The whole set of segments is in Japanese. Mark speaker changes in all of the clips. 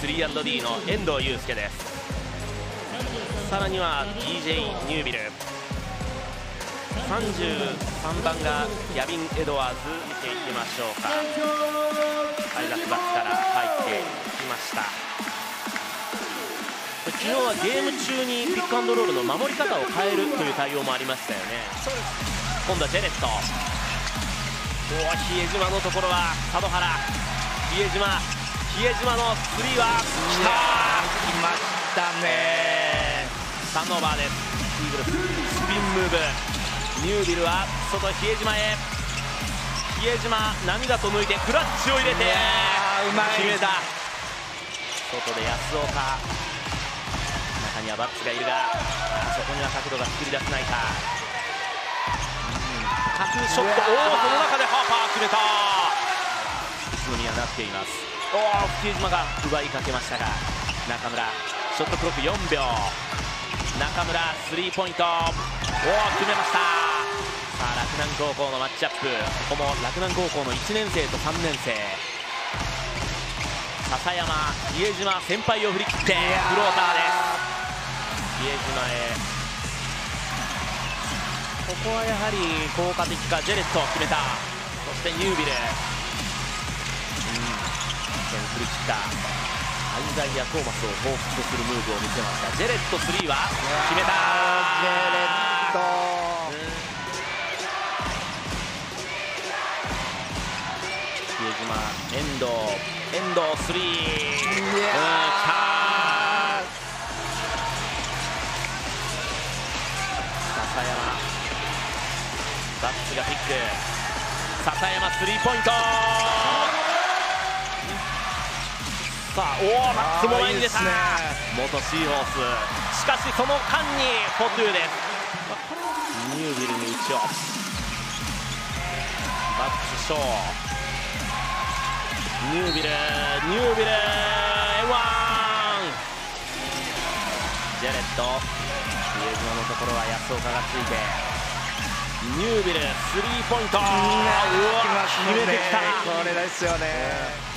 Speaker 1: 3&D の遠藤祐介です。さらには DJ ニュービル。33番がギャビン・エドワーズ見ていきましょうか。アイザックバックから入ってきました。昨日はゲーム中にピックアンドロールの守り方を変えるという対応もありましたよね。今度はジェレット。お比江島のところは佐渡原。比江島比江島のスリーはきた
Speaker 2: きましたね。
Speaker 1: ターンオーバーです。イーグルスピンムーブ。ニュービルは外比江島へ。比江島涙と抜いてクラッチを入れて。決めた。外で安岡。中にはバッツがいるがそこには角度が作り出せないか。角ショット。おおその中でハーパー決めた。リズムにはなっていますおお比江島が奪いかけましたが中村ショットクロック4秒中村スリーポイント。おお決めました。さあ洛南高校のマッチアップ。ここも洛南高校の1年生と3年生。笹山比江島先輩を振り切ってフローターです。比江島へ。ここはやはり効果的かジェレット決めた。そしてニュービル。うん振り切った。アイザイア・トーマスを彷彿とするムーブを見せました。ジェレット3は決めた。
Speaker 2: ジェレット。
Speaker 1: 比江島遠藤。遠藤3うん
Speaker 2: いや
Speaker 1: きた。笹山。バッツがピック。笹山スリーポイント。さあおおバッツも前に出た。
Speaker 2: ね。
Speaker 1: 元シーホース。しかしその間にフォトゥーです。ニュービルに打ちをバッツショー。ニュービルニュービル M1 ジェレット。比江島のところは安岡がついて。ニュービルスリーポイント。うわ決めてきた。
Speaker 2: これですよね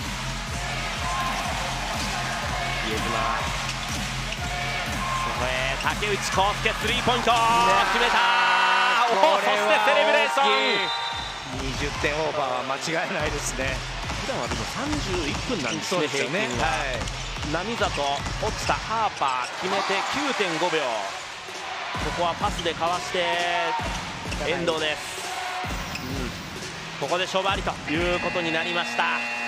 Speaker 1: 竹内康介スリーポイント決めた。おそしてセレブレーション
Speaker 2: 20点オーバーは間違いないですね。
Speaker 1: 普段はでも31分なんですね
Speaker 2: ですよね。
Speaker 1: 平均が
Speaker 2: はい。
Speaker 1: 並里落ちたハーパー決めて9.5秒。ここはパスでかわして遠藤です、うん。ここで勝負ありということになりました。